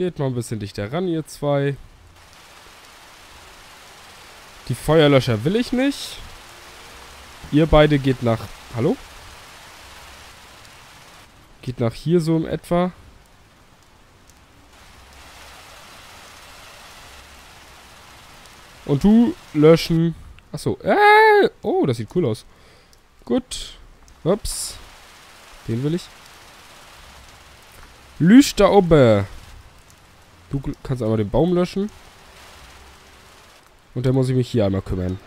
Geht mal ein bisschen dichter ran, ihr zwei. Die Feuerlöscher will ich nicht. Ihr beide geht nach... Hallo? Geht nach hier so in etwa. Und du löschen. Achso. Äh, oh, das sieht cool aus. Gut. Ups. Den will ich. Lüsch da oben. Du kannst einmal den Baum löschen. Und dann muss ich mich hier einmal kümmern.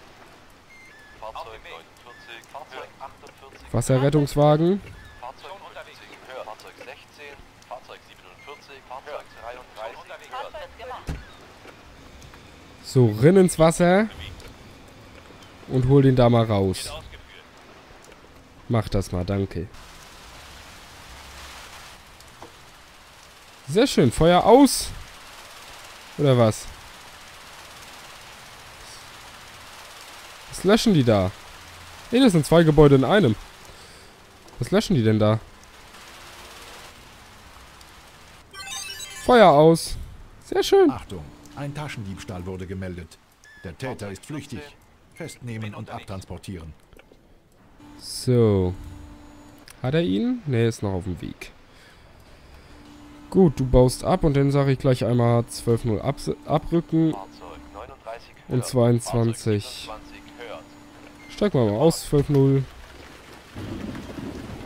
Fahrzeug 49, Fahrzeug 48, Wasserrettungswagen. Fahrzeug unterwegs, höher. Fahrzeug 16, Fahrzeug 47, Fahrzeug 33, höher. So, rinn ins Wasser. Und hol den da mal raus. Mach das mal, danke. Sehr schön. Feuer aus. Oder was? Was löschen die da? Ne, das sind zwei Gebäude in einem. Was löschen die denn da? Feuer aus. Sehr schön. Achtung, ein Taschendiebstahl wurde gemeldet. Der Täter ist flüchtig. Festnehmen und abtransportieren. So. Hat er ihn? Ne, ist noch auf dem Weg. Gut, du baust ab und dann sage ich gleich einmal 12.0 ab, abrücken Fahrzeug 39, und höher. 22. Fahrzeug 27, höher. Steigen wir mal aus, 12.0.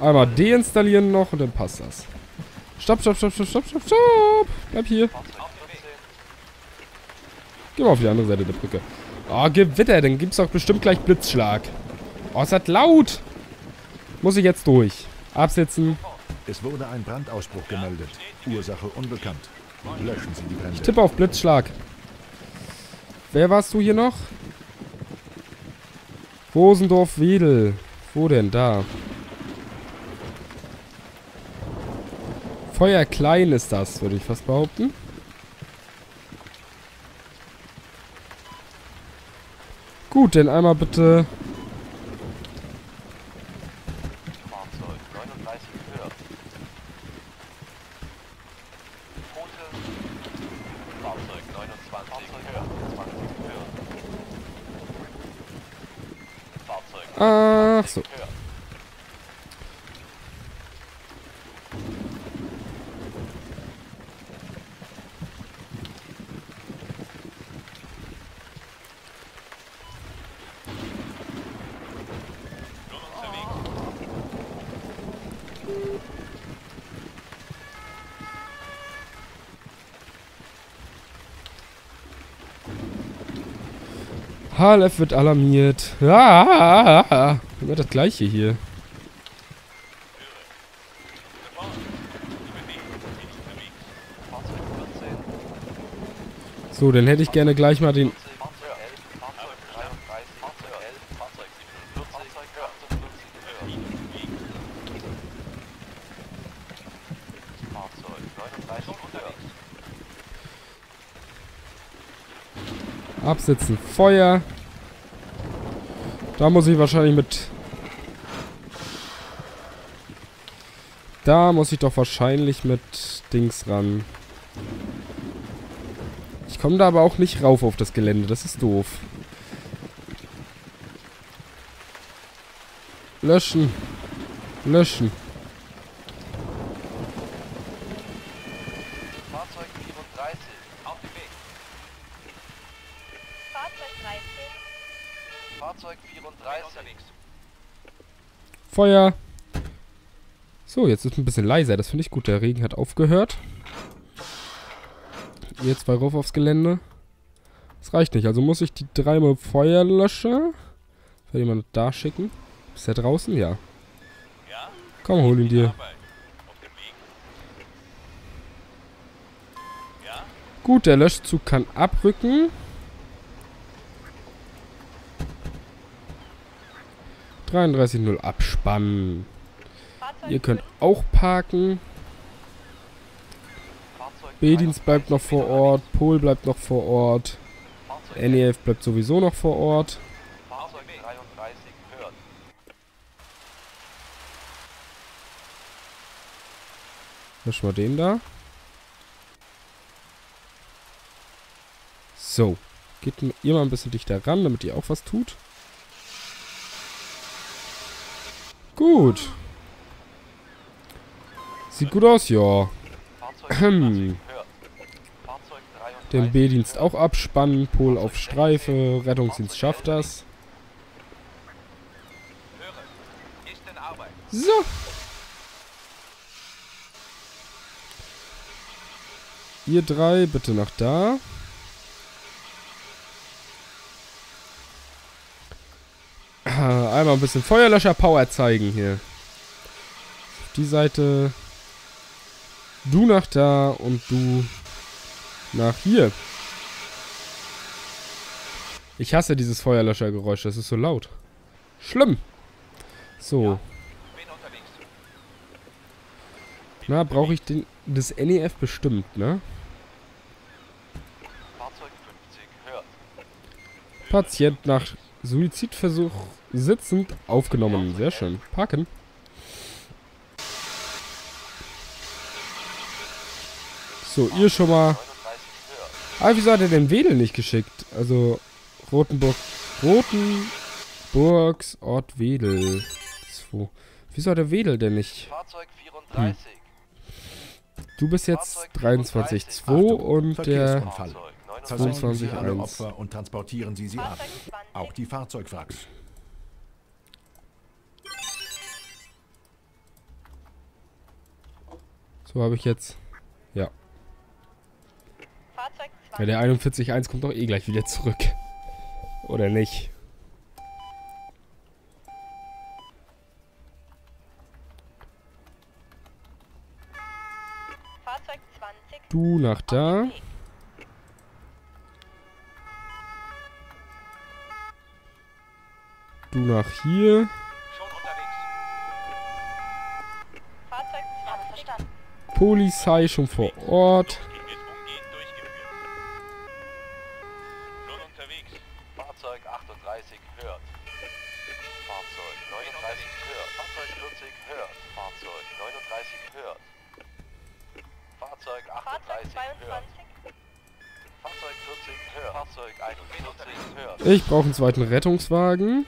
Einmal deinstallieren noch und dann passt das. Stopp, stopp, stopp, stopp, stopp, stopp, stopp. Bleib hier. Fahrzeug 14, Geh mal auf die andere Seite der Brücke. Oh, Gewitter, dann gibt's doch bestimmt gleich Blitzschlag. Oh, ist das laut. Muss ich jetzt durch. Absetzen. Es wurde ein Brandausbruch gemeldet. Ursache unbekannt. Löschen Sie die Brände. Tippe auf Blitzschlag. Wer warst du hier noch? Rosendorf-Wedel. Wo denn? Da. Feuer klein ist das, würde ich fast behaupten. Gut, dann einmal bitte... Ach so. HLF wird alarmiert. Ah, immer das gleiche hier. Fahrzeug 14, So, dann hätte ich gerne gleich mal den... Fahrzeug 11, Fahrzeug 33, Fahrzeug 11, Fahrzeug 47, Fahrzeug 58, höher. Fahrzeug 39 unterwegs. Absetzen. Feuer. Da muss ich wahrscheinlich mit... Da muss ich doch wahrscheinlich mit Dings ran. Ich komme da aber auch nicht rauf auf das Gelände. Das ist doof. Löschen. Löschen. Fahrzeug 34, Fahrzeug 13, Fahrzeug 34 unterwegs. Feuer. So, jetzt ist ein bisschen leiser. Das finde ich gut. Der Regen hat aufgehört. Ihr zwei rauf aufs Gelände. Das reicht nicht. Also muss ich die dreimal Feuerlöscher. Will jemand da schicken? Ist er draußen? Ja. Ja? Komm, hol ihn dir. Ja? Gut, der Löschzug kann abrücken. 33.0 abspannen. Ihr könnt auch parken. B-Dienst bleibt noch 33 vor Ort. Pol bleibt noch vor Ort. NEF bleibt sowieso noch vor Ort. Fahrzeug 33, höher. Lösch mal den da. So. Geht ihr mal ein bisschen dichter ran, damit ihr auch was tut. Gut. Sieht gut aus, ja. 33 Den B-Dienst auch abspannen. Pol auf Streife. Rettungsdienst schafft das. So. Ihr drei bitte nach da. Einmal ein bisschen Feuerlöscher-Power zeigen hier. Auf die Seite. Du nach da und du nach hier. Ich hasse dieses Feuerlöschergeräusch, das ist so laut. Schlimm. So. Na, brauche ich den, das NEF bestimmt, ne? Fahrzeug 50 hört. Patient nach Suizidversuch sitzend aufgenommen. Sehr schön. Parken. So, ihr schon mal. 39 hört. Ah, wieso hat er den Wedel nicht geschickt? Also, Rotenburg. Rotenburgs Ort Wedel. 2. Wieso hat der Wedel denn nicht? Fahrzeug 34. Du bist jetzt 23.2 Achtung, und der. Verkehrsunfall. Fahrzeug Versorgen 29 Sie alle 22.1. Opfer und transportieren Sie sie ab. Fahrzeug 20. Auch die Fahrzeugwracks. So habe ich jetzt. Ja. Fahrzeug Ja, 20. der 41.1 kommt doch eh gleich wieder zurück. Oder nicht? Fahrzeug 20. Du nach da. Du nach hier. Hört. Fahrzeug 41 hört. Ich brauche einen zweiten Rettungswagen.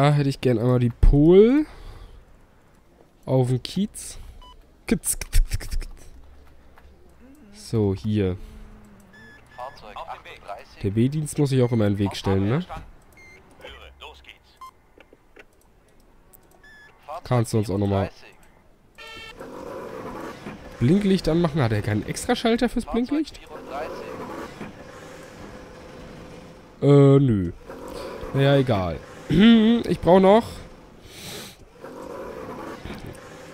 Da hätte ich gern einmal die Pol. Auf dem Kiez. So, hier. Fahrzeug Auf dem 38. Der B-Dienst muss ich auch immer in den Weg stellen, ne? Kannst du uns auch noch mal 34. Blinklicht anmachen. Hat er keinen Extraschalter fürs Blinklicht? 34. Äh, nö. Naja, egal. Ich brauche noch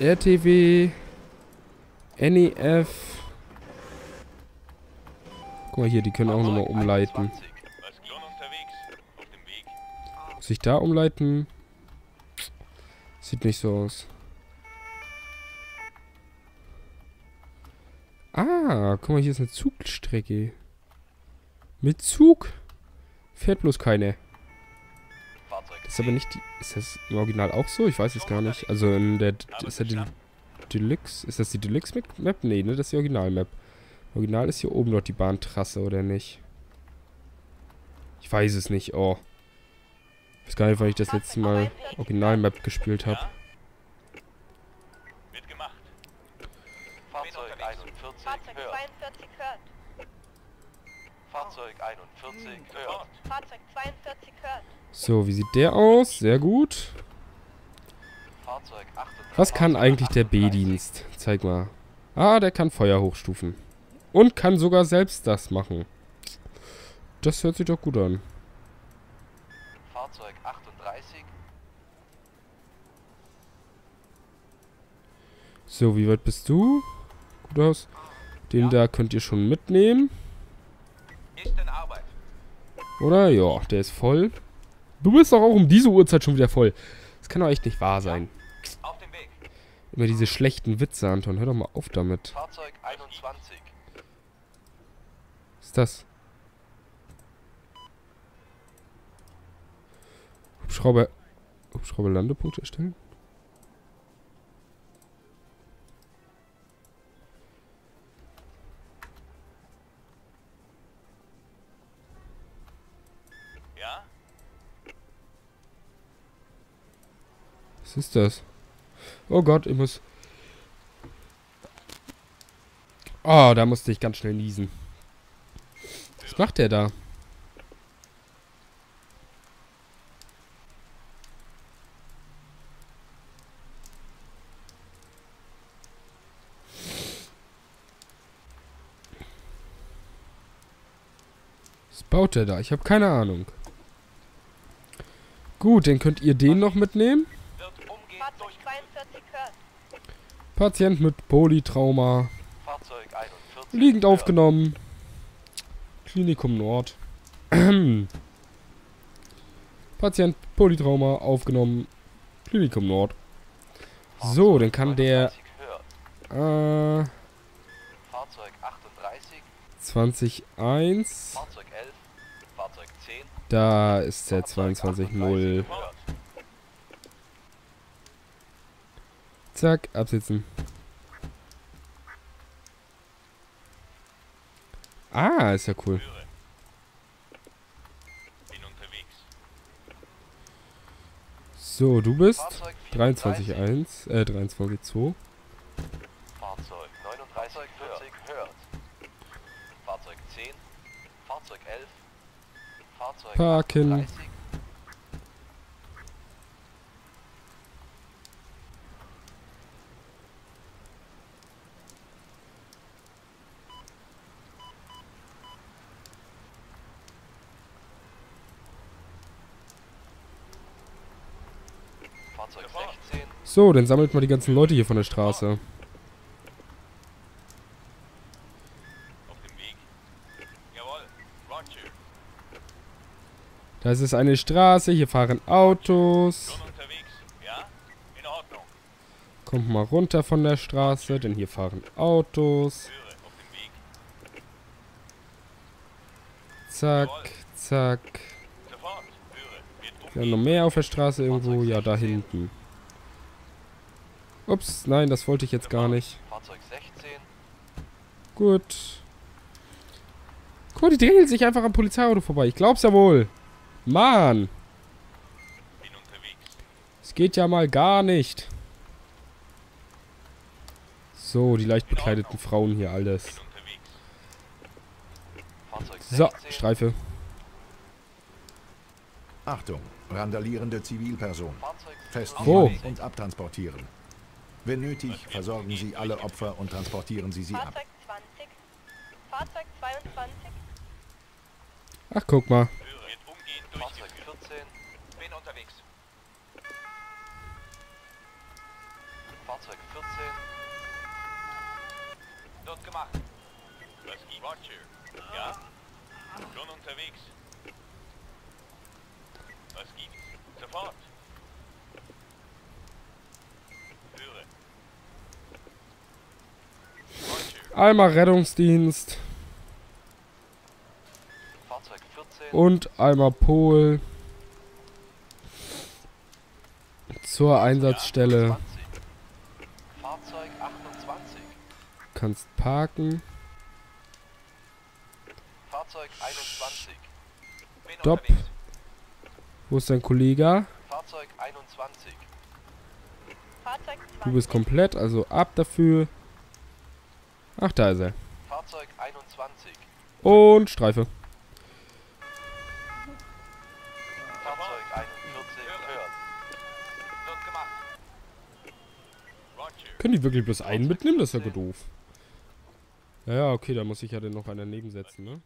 RTW, NEF. Guck mal hier, die können auch nochmal umleiten. 21. Was schon unterwegs? Auf dem Weg. Muss ich da umleiten? Sieht nicht so aus. Ah, guck mal, hier ist eine Zugstrecke. Mit Zug? Fährt bloß keine. Das ist aber nicht die. Ist das im Original auch so? Ich weiß es gar nicht. Also in der. Ist ja die Deluxe. Ist das die Deluxe Map? Nee, ne? Das ist die Original Map. Original ist hier oben dort die Bahntrasse, oder nicht? Ich weiß es nicht. Oh. Ich weiß gar nicht, wann ich das letzte Mal Original Map gespielt habe. Fahrzeug 41 Fahrzeug hört. 42 hört. Fahrzeug 41 hört. Fahrzeug 42 hört. So, wie sieht der aus? Sehr gut. Fahrzeug 38. Was kann eigentlich der 38. B-Dienst? Zeig mal. Ah, der kann Feuer hochstufen. Und kann sogar selbst das machen. Das hört sich doch gut an. Fahrzeug 38. So, wie weit bist du? Gut aus. Den da könnt ihr schon mitnehmen. Oder? Ja, der ist voll. Du bist doch auch um diese Uhrzeit schon wieder voll. Das kann doch echt nicht wahr sein. Immer diese schlechten Witze, Anton. Hör doch mal auf damit. Fahrzeug 21. Was ist ist das? Hubschrauber. Hubschrauber Landepunkt erstellen? Ja? Ist das? Oh Gott, ich muss. Oh, da musste ich ganz schnell niesen. Was macht der da? Was baut der da? Ich habe keine Ahnung. Gut, dann könnt ihr den noch mitnehmen. Wird umgehend Fahrzeug durchgeführt. 42 hört. Patient mit Polytrauma. Fahrzeug 41. Liegend aufgenommen. Klinikum Nord. Patient Polytrauma aufgenommen. Klinikum Nord. So, dann kann der 39 hört. äh, Fahrzeug 38. 20.1. Fahrzeug 11. Fahrzeug 10. Da ist der Fahrzeug 22.0. 38 hört. Zack, absitzen. Ah, ist ja cool. Höre. Bin unterwegs. So, du bist Fahrzeug 34. 23.1, äh, 23.2. Fahrzeug 39 40 hört. Fahrzeug 10. Fahrzeug 11. Fahrzeug Parken. 38. Fahrzeug 16. So, dann sammelt mal die ganzen Leute hier von der Straße. Das ist eine Straße, hier fahren Autos. Kommt mal runter von der Straße, denn hier fahren Autos. Zack, zack. Wir haben noch mehr auf der Straße irgendwo. Ja, da hinten. Ups, nein, das wollte ich jetzt gar nicht. Fahrzeug 16. Gut. Guck mal, die drängeln sich einfach am Polizeiauto vorbei. Ich glaub's ja wohl. Mann, Bin unterwegs. es geht ja mal gar nicht. So, die leicht bekleideten Frauen hier alles. So, 16. Streife. Achtung, randalierende Zivilperson. Wo? 37. und abtransportieren. Wenn nötig, versorgen Sie alle Opfer und transportieren Sie sie ab. Fahrzeug 20. Fahrzeug 22. Ach, guck mal. Fahrzeug 14. Bin unterwegs. Fahrzeug 14. Wird gemacht. Was gibt? Roger. Ja? Schon unterwegs. Was gibt's? Sofort. Höre. Roger. Einmal Rettungsdienst Fahrzeug 14. und einmal Pol zur Einsatzstelle. 20. Fahrzeug 28. Kannst parken. Fahrzeug 21. Bin Stopp. Wo ist dein Kollege? Fahrzeug 21. Fahrzeug 20. Du bist komplett, also ab dafür. Ach, da ist er. Fahrzeug 21. Und Streife. Fahrzeug 41. Hört. Wird gemacht. Roger. Können die wirklich bloß einen mitnehmen? Das ist ja doof. Ja, ja, okay, da muss ich ja dann noch einen daneben setzen, ne?